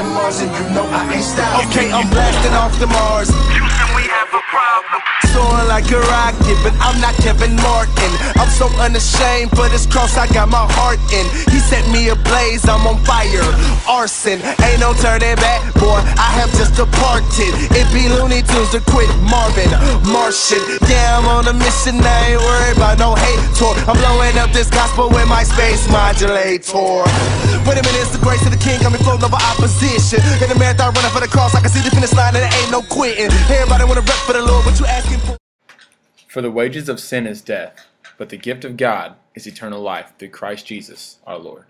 the Mars and you know I ain't stopped. Okay, I'm blasting off the Mars. Houston, we have problem. Soaring like a rocket, but I'm not Kevin Martin. I'm so unashamed for this cross I got my heart in. He set me ablaze, I'm on fire. Arson, ain't no turning back, boy. I have just departed. It be Looney Tunes to quit Marvin. Martian, yeah, I'm on a mission. I ain't worried about no hate tour. I'm blowing up this gospel with my space modulator. Wait a minute, it's the grace of the king coming full of opposition. In the marathon running for the cross, I can see the finish line and there ain't no quitting. Everybody wanna rep for the Lord, but you asking for. For the wages of sin is death, but the gift of God is eternal life through Christ Jesus our Lord.